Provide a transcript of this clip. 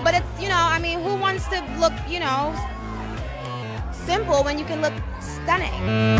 But it's, you know, I mean, who wants to look, you know, simple when you can look stunning?